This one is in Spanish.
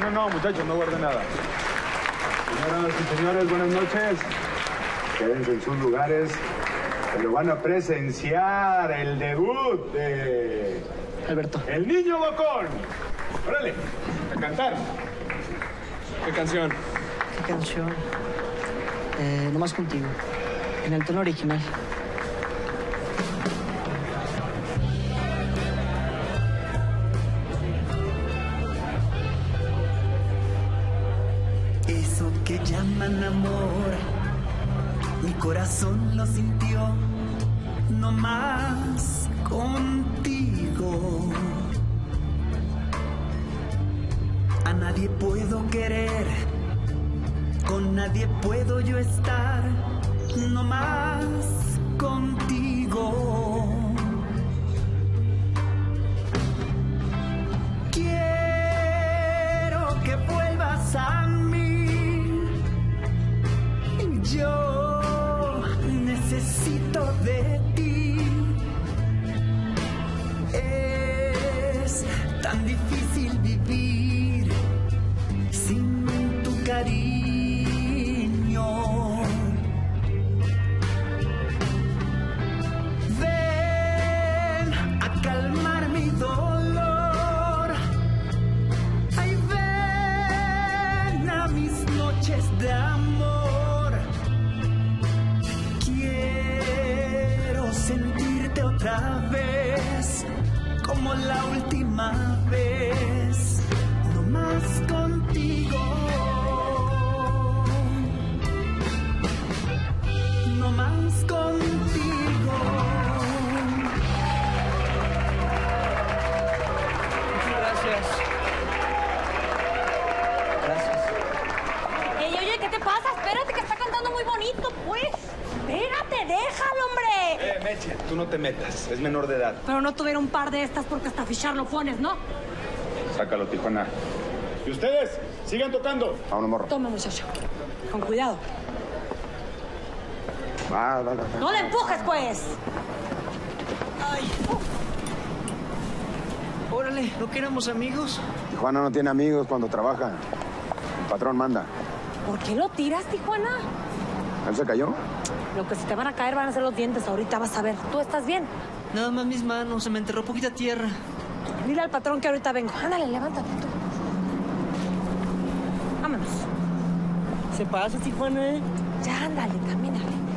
no, no, muchachos, no guarden nada. Señoras y señores, buenas noches. Quédense en sus lugares. Pero van a presenciar el debut de... Alberto. El Niño Bocón. Órale, a cantar. ¿Qué canción? ¿Qué canción? Eh, nomás contigo. En el tono original. Que llaman amor, mi corazón lo sintió, no más contigo. A nadie puedo querer, con nadie puedo yo estar, no más contigo. Quiero que vuelvas a difícil vivir sin tu cariño. Ven a calmar mi dolor. Ay, ven a mis noches de amor. Quiero sentirte otra vez, como la última vez, no más contigo. No más contigo. Gracias. Gracias. Ey, oye, ¿qué te pasa? Espérate, que está cantando muy bonito, pues. Espérate, déjalo, hombre. Tú no te metas. Es menor de edad. Pero no tuviera un par de estas porque hasta fichar lo pones, ¿no? Sácalo, Tijuana. ¿Y ustedes? Sigan tocando. Vámonos, morro. Toma, muchacho. Con cuidado. Va, va, va. No le empujes, pues. Órale, ¿no que éramos amigos? Tijuana no tiene amigos cuando trabaja. El patrón manda. ¿Por qué lo tiras, Tijuana? ¿Él se cayó? Lo que se te van a caer van a ser los dientes. Ahorita vas a ver. ¿Tú estás bien? Nada más mis manos, se me enterró poquita tierra. Dile al patrón que ahorita vengo. Ándale, levántate tú. Vámonos. ¿Se pasa, Tijuana? Ya, ándale, camínale.